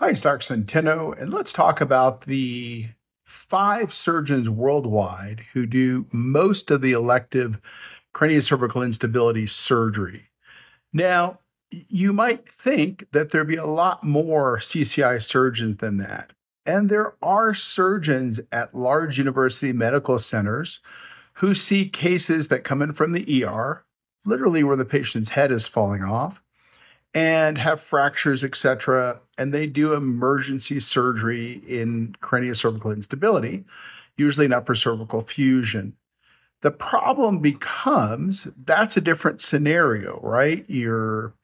Hi, it's Dr. Centeno, and let's talk about the five surgeons worldwide who do most of the elective craniocervical instability surgery. Now, you might think that there'd be a lot more CCI surgeons than that. And there are surgeons at large university medical centers who see cases that come in from the ER, literally where the patient's head is falling off, and have fractures, etc. And they do emergency surgery in craniocervical instability, usually an upper cervical fusion. The problem becomes that's a different scenario, right? You're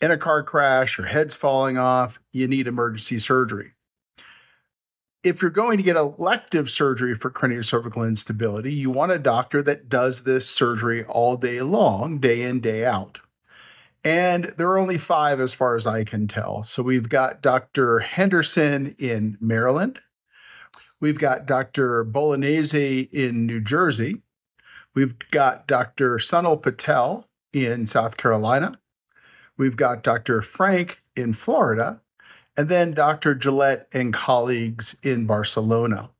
in a car crash, your head's falling off, you need emergency surgery. If you're going to get elective surgery for craniocervical instability, you want a doctor that does this surgery all day long, day in, day out. And there are only five as far as I can tell. So we've got Dr. Henderson in Maryland. We've got Dr. Bolognese in New Jersey. We've got Dr. Sunil Patel in South Carolina. We've got Dr. Franck in Florida. And then Dr. Gillette and colleagues in Barcelona.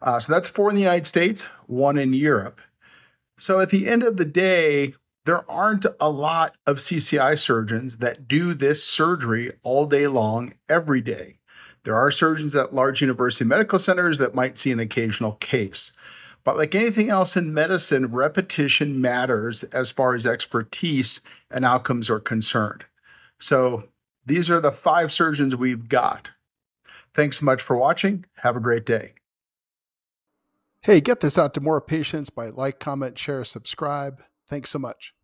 Uh, so that's four in the United States, one in Europe. So at the end of the day, there aren't a lot of CCI surgeons that do this surgery all day long, every day. There are surgeons at large university medical centers that might see an occasional case. But like anything else in medicine, repetition matters as far as expertise and outcomes are concerned. So these are the five surgeons we've got. Thanks so much for watching. Have a great day. Hey, get this out to more patients by like, comment, share, subscribe. Thanks so much.